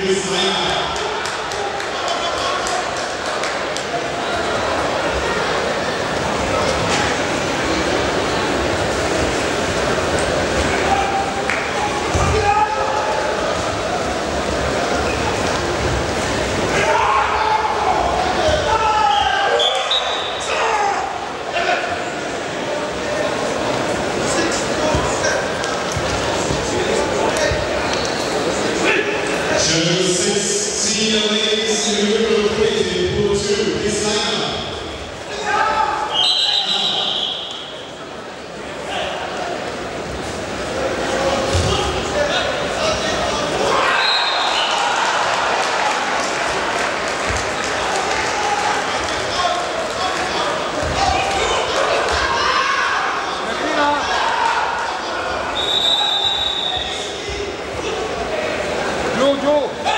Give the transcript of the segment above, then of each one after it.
Please sign up. 上。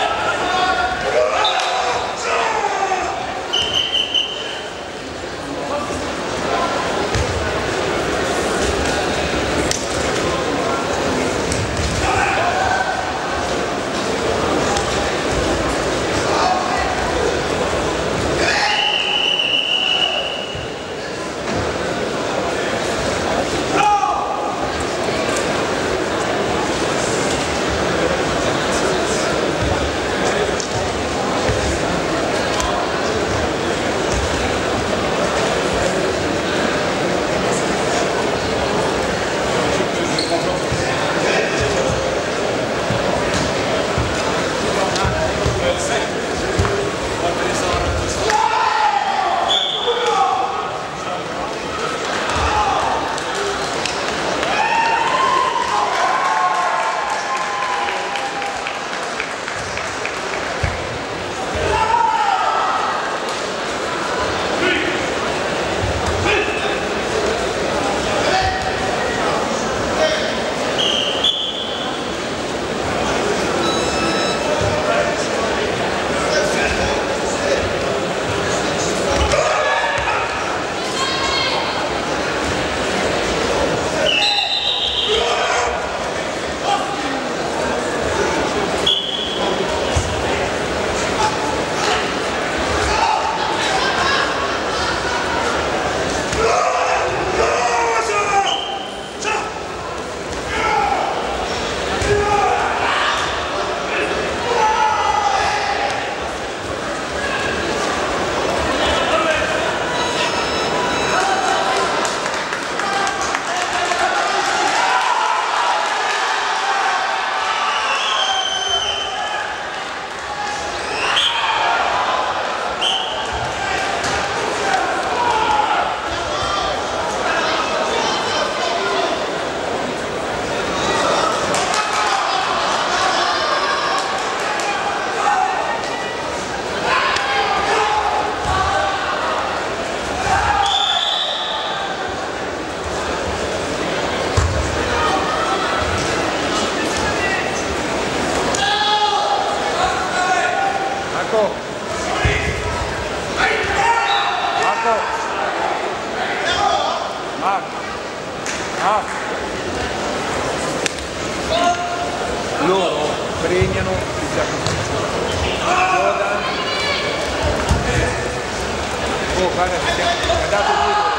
loro premiano il giacomino Jordan può fare ha dato dietro